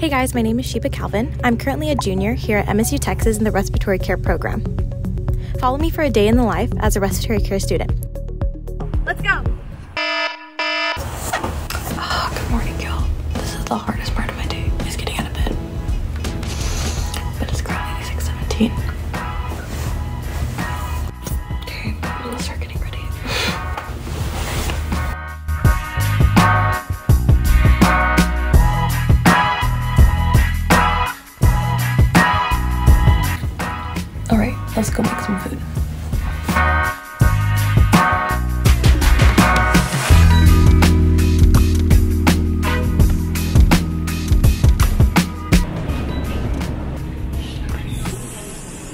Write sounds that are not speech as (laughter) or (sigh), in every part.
Hey guys, my name is Sheeba Kalvin. I'm currently a junior here at MSU Texas in the Respiratory Care Program. Follow me for a day in the life as a respiratory care student. Let's go! Oh, good morning, y'all. This is the hardest part food.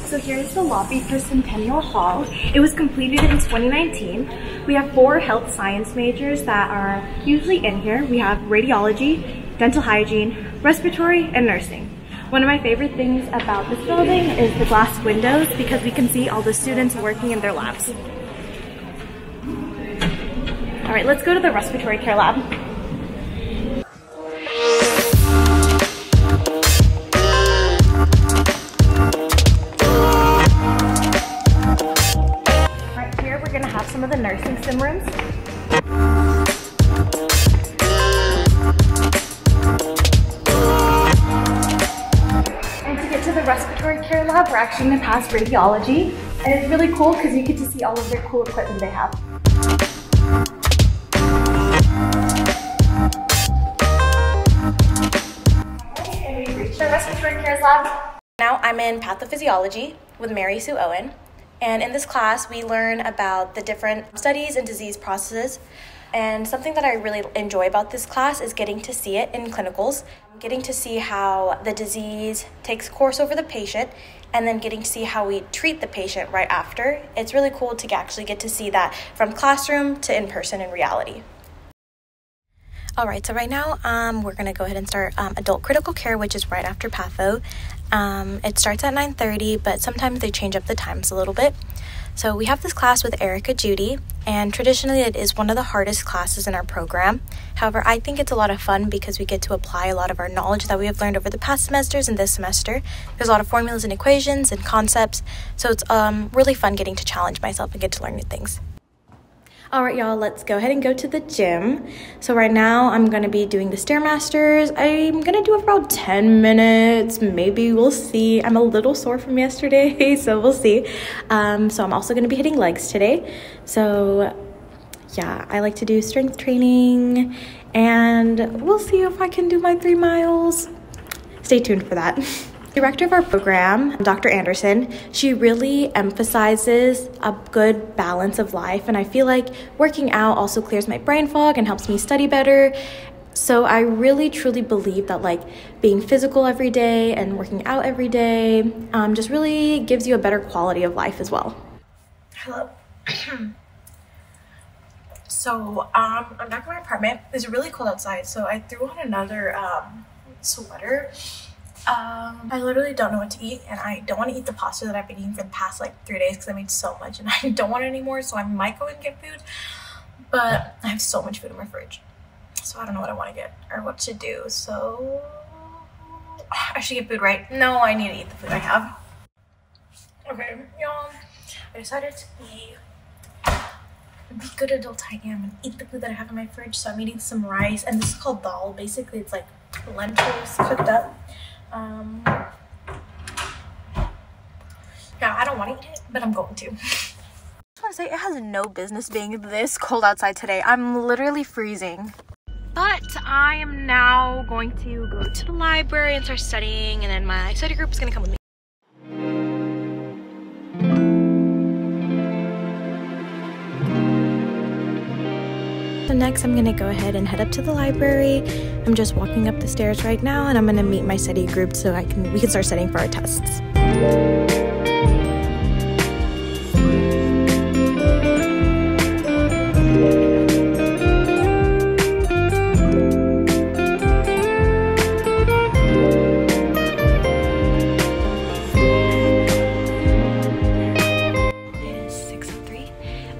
So here's the lobby for Centennial Hall. It was completed in 2019. We have four health science majors that are usually in here. We have radiology, dental hygiene, respiratory, and nursing. One of my favorite things about this building is the glass windows because we can see all the students working in their labs. All right, let's go to the respiratory care lab. Right here, we're gonna have some of the nursing sim rooms. Respiratory care lab, we're actually gonna pass radiology. And it's really cool because you get to see all of their cool equipment they have. Now I'm in pathophysiology with Mary Sue Owen. And in this class, we learn about the different studies and disease processes. And something that I really enjoy about this class is getting to see it in clinicals, getting to see how the disease takes course over the patient, and then getting to see how we treat the patient right after. It's really cool to actually get to see that from classroom to in person in reality. All right, so right now um, we're gonna go ahead and start um, adult critical care, which is right after patho. Um, it starts at 9:30, but sometimes they change up the times a little bit. So we have this class with Erica Judy, and traditionally it is one of the hardest classes in our program. However, I think it's a lot of fun because we get to apply a lot of our knowledge that we have learned over the past semesters and this semester. There's a lot of formulas and equations and concepts, so it's um, really fun getting to challenge myself and get to learn new things. All right, y'all, let's go ahead and go to the gym. So right now I'm gonna be doing the Stairmasters. I'm gonna do about 10 minutes, maybe we'll see. I'm a little sore from yesterday, (laughs) so we'll see. Um, so I'm also gonna be hitting legs today. So yeah, I like to do strength training and we'll see if I can do my three miles. Stay tuned for that. (laughs) Director of our program, Dr. Anderson, she really emphasizes a good balance of life. And I feel like working out also clears my brain fog and helps me study better. So I really truly believe that like being physical every day and working out every day um, just really gives you a better quality of life as well. Hello. (clears throat) so um, I'm back in my apartment. It's really cold outside, so I threw on another um, sweater. Um, I literally don't know what to eat, and I don't want to eat the pasta that I've been eating for the past like three days because I made so much, and (laughs) I don't want it anymore. So I might go and get food, but I have so much food in my fridge, so I don't know what I want to get or what to do. So I should get food, right? No, I need to eat the food I have. Okay, y'all. I decided to be the good adult I am and eat the food that I have in my fridge. So I'm eating some rice, and this is called dal. Basically, it's like lentils cooked up. Um, yeah, I don't want to eat it, but I'm going to. (laughs) I just want to say it has no business being this cold outside today. I'm literally freezing. But I am now going to go to the library and start studying, and then my study group is going to come with me. Next I'm gonna go ahead and head up to the library. I'm just walking up the stairs right now and I'm gonna meet my study group so I can we can start studying for our tests. It is 6.03.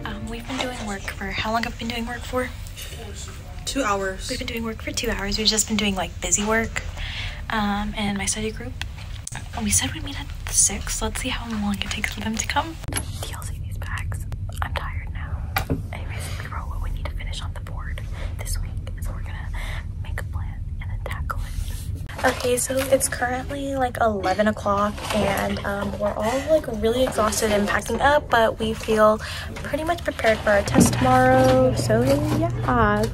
Um, we've been doing work for, how long have been doing work for? Two hours. We've been doing work for two hours. We've just been doing like busy work. um, and my study group. And we said we'd meet at 6. Let's see how long it takes for them to come. TLC these bags. I'm tired now. Anyways, we wrote what we need to finish on the board this week. So we're gonna make a plan and then tackle it. Okay, so it's currently like 11 o'clock and um, we're all like really exhausted and packing up, but we feel pretty much prepared for our test tomorrow. So yeah.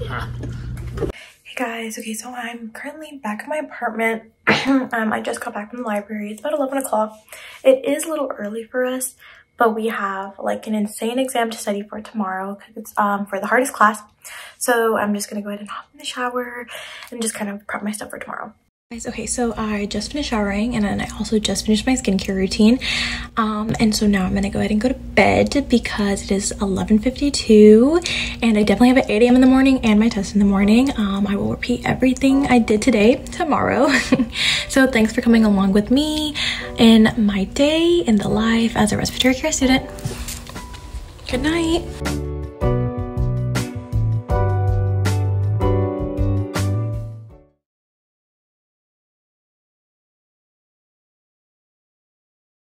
Hey guys, okay, so I'm currently back in my apartment. (clears throat) um, I just got back from the library. It's about 11 o'clock. It is a little early for us, but we have like an insane exam to study for tomorrow because it's um, for the hardest class. So I'm just gonna go ahead and hop in the shower and just kind of prep my stuff for tomorrow. Guys, okay, so I just finished showering and then I also just finished my skincare routine. Um, and so now I'm gonna go ahead and go to bed because it is 11.52 and I definitely have an 8 a.m. in the morning and my test in the morning. Um, I will repeat everything I did today tomorrow. (laughs) so thanks for coming along with me in my day in the life as a respiratory care student. Good night.